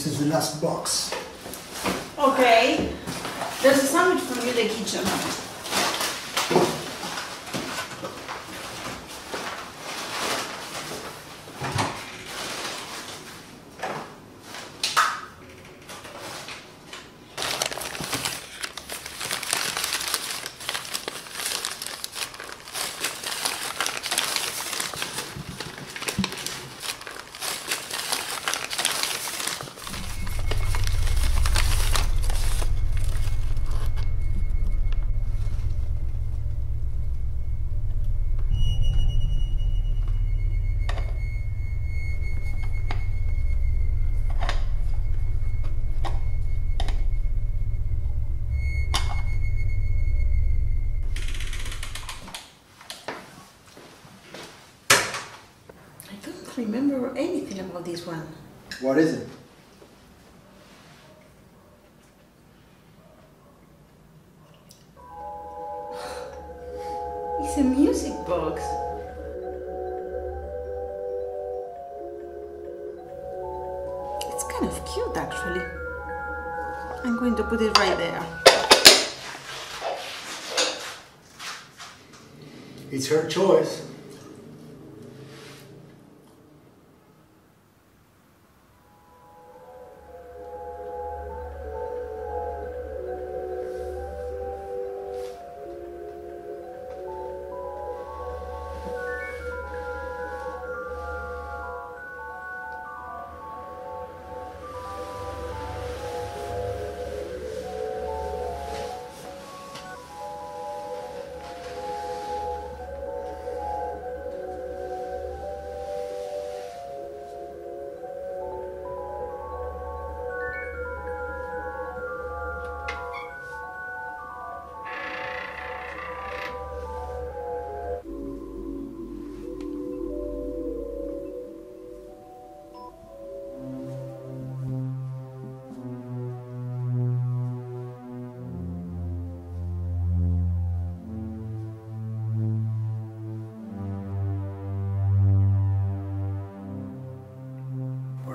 This is the last box. Okay. There's a sandwich for you in the kitchen. Don't remember anything about this one. What is it? It's a music box. It's kind of cute actually. I'm going to put it right there. It's her choice.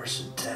The dad?